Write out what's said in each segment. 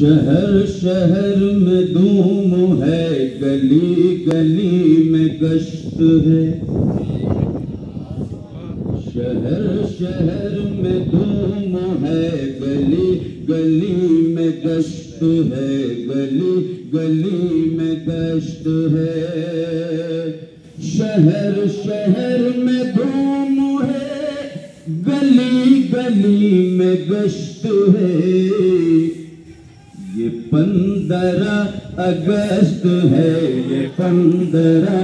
شہر شہر میں دھوم ہے، گلی گلی میں گشت ہے۔ شہر شہر میں دھوم ہے، گلی گلی میں گشت ہے۔ گلی گلی میں گشت ہے۔ شہر شہر میں دھوم ہے، گلی گلی میں گشت ہے۔ پندرہ اگست ہے، یہ پندرہ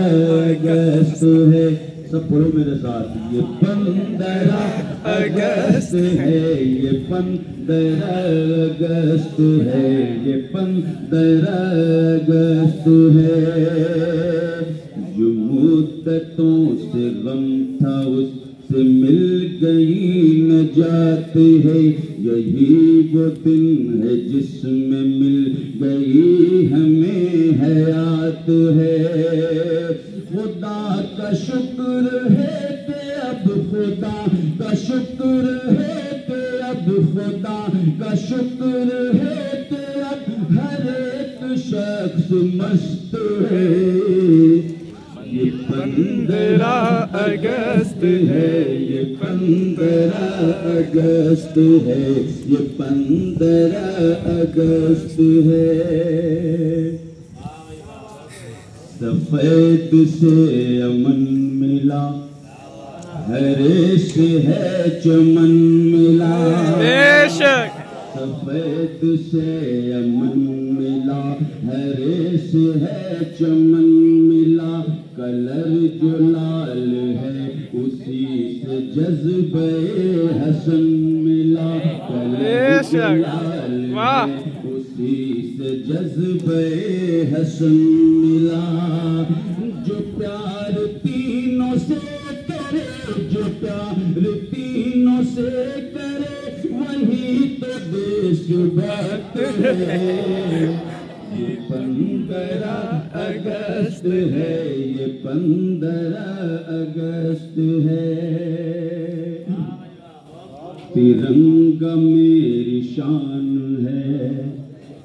اگست ہے۔ سب پڑھو میرے ساتھ، یہ پندرہ اگست ہے، یہ پندرہ اگست ہے، یہ پندرہ اگست ہے۔ جو مدتوں سے غم تھا، اس سے مل گئی، نجات ہے۔ یہی وہ دن ہے جس میں مل گئی ہمیں حیات ہے۔ خدا کا شکر ہے کہ اب خدا کا شکر ہے کہ اب خدا کا شکر ہے کہ اب ہر ایک شخص مست ہے۔ یہ پندرہ اگست ہے یہ پندرہ اگست ہے یہ پندرہ اگست ہے۔ سفید سے امن ملا سے ہے چمن ملا۔ سفید سے امن ملا سے ہے چمن ملا۔ کلر جو لال ہے اسی سے جذب حسن ملا کلر بے جو۔ لال۔ ہے اسی سے جذب حسن ملا جو پیار تینوں سے کرے جو پیار تینوں سے کرے وہی تو دیش بات ہے یہ پندرہ اگست ہے، یہ پندرہ اگست ہے۔ ترنگا میری شان ہے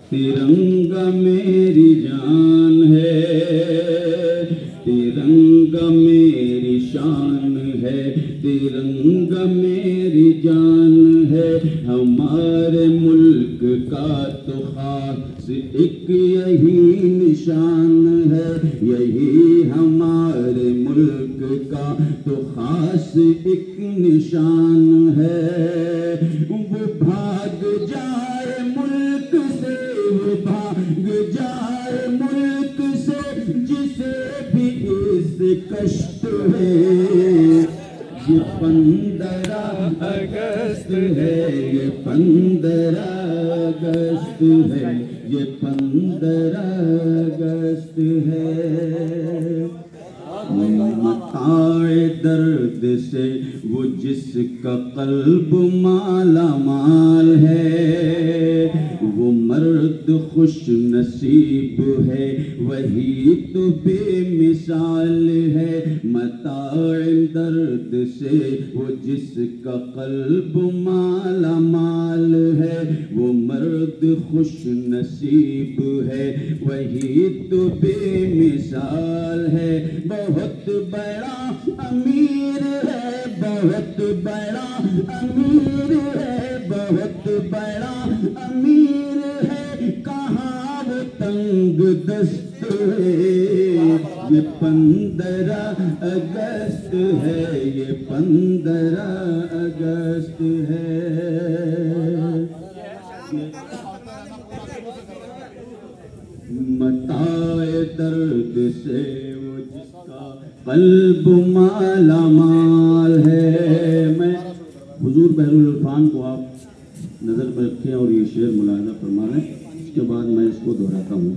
ترنگا میری جان ہے۔ ترنگا میری شان ہے ترنگا ہمارے ملک کا تو خاص ایک نشان ہے۔ وہ بھاگ جائے ملک سے، وہ بھاگ جائے ملک سے، جسے بھی اس کشت ہے۔ یہ پندرہ اگست ہے، یہ پندرہ اگست ہے، یہ پندرہ اگست ہے۔ درد سے وہ جس کا قلب مالا مال ہے، وہ مرد خوش نصیب ہے، وہی تو بے مثال ہے۔ متاع درد سے وہ جس کا قلب مالا مال مرد خوش نصیب ہے، وہی تو بے مثال ہے۔ بہت بڑا امیر ہے، بہت بڑا امیر ہے، بہت بڑا امیر ہے۔ کہاں وہ تنگ دست ہے؟ یہ پندرہ اگست ہے، یہ پندرہ اگست ہے متائے درد سے وہ جس کا قلب مالا مال ہے۔ میں حضور بحر الرفان کو آپ نظر میں رکھیں اور یہ شعر ملاحظہ فرما لیں اس کے بعد میں اس کو دہراتا ہوں۔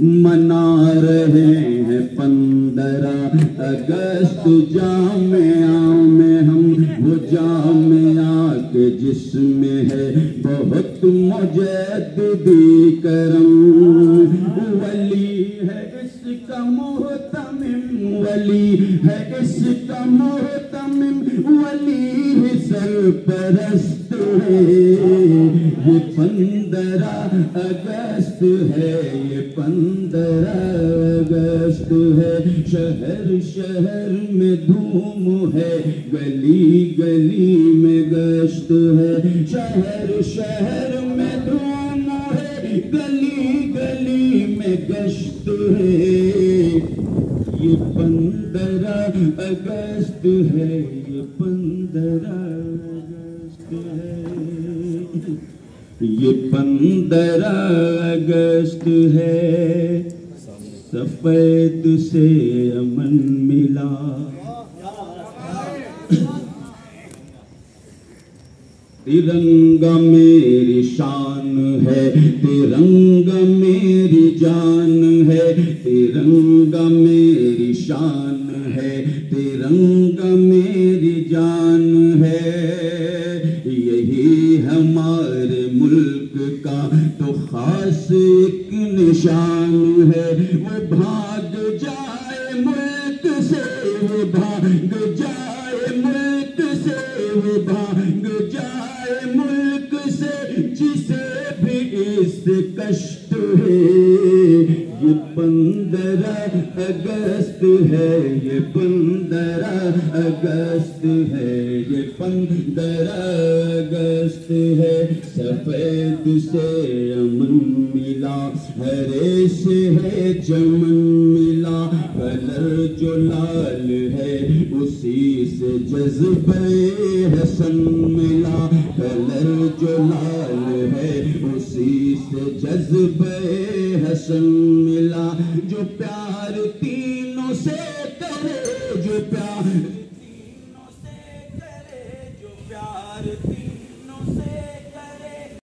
منا رہے ہیں پندرہ اگست، جامعہ میں ہم، وہ جامعہ کے جس میں ہے بہت مجددی کرم۔ ولی ہے اس کا محتمم ولی، ہے اس کا محتمم ولی ہے سرپرست ہے۔ یہ پندرہ اگست ہے، یہ پندرہ اگست ہے۔ شہر شہر میں دھوم ہے، گلی گلی میں گشت ہے۔ شہر شہر میں دھوم ہے، گلی گلی اگست ہے۔ یہ پندرہ اگست ہے۔ یہ پندرہ اگست ہے۔ یہ پندرہ اگست ہے۔ سفید سے امن ملا۔ ترنگا میری شان ہے، ترنگا میری جان ہے، ترنگا میری شان ہے، ترنگا میری جان ہے۔ یہی ہمارے ملک کا تو خاص ایک نشان ہے۔ وہ بھاگ جائے ملک سے، وہ بھاگ جائے اگست ہے یہ پندرہ اگست ہے، یہ پندرہ اگست ہے۔ سفید سے امن ملا ہرے سے ہے چمن ملا۔ کلر جو لال ہے، اسی سے جذبہ حسن ملا۔ کلر جو لال ہے، اسی سے جذبہ حسن ملا۔ جو پیار say